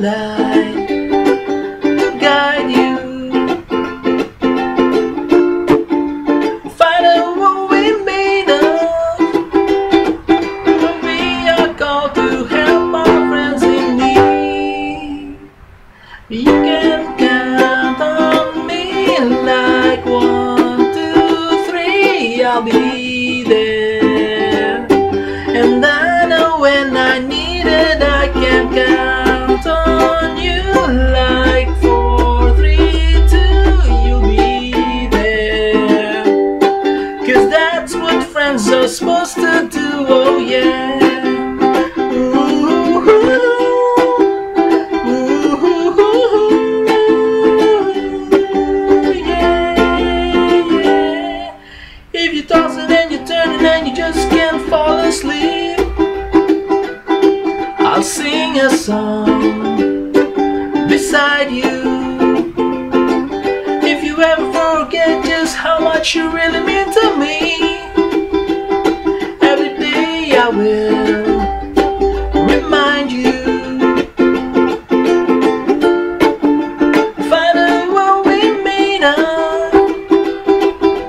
light guide you. Find out what we made of. We are called to help our friends in need. You can count on me like one, two, three. I'll be are supposed to do, oh yeah. If you're tossing and you're turning and you just can't fall asleep, I'll sing a song beside you. If you ever forget just how much you really mean to me, I will remind you. Out what we made of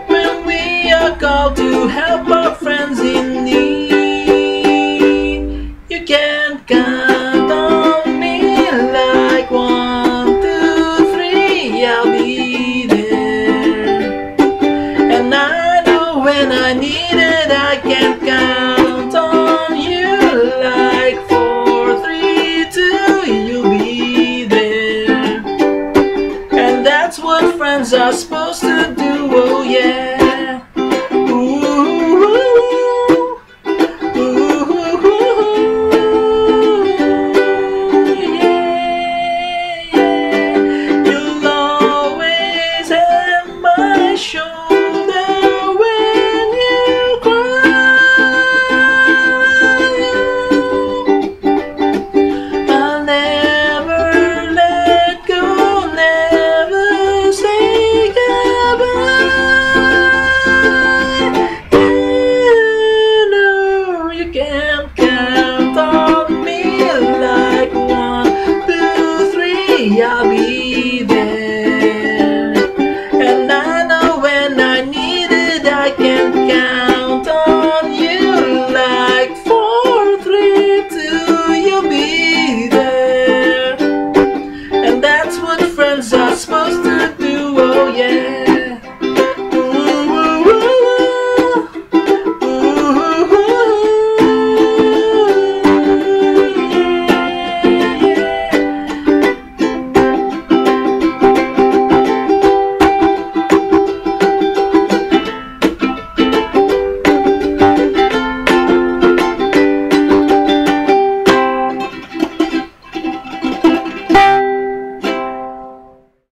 when we are called to help our friends in need. You can count on me like one, two, three. I'll be there. And I know when I need it, I can count friends are supposed to do, oh yeah.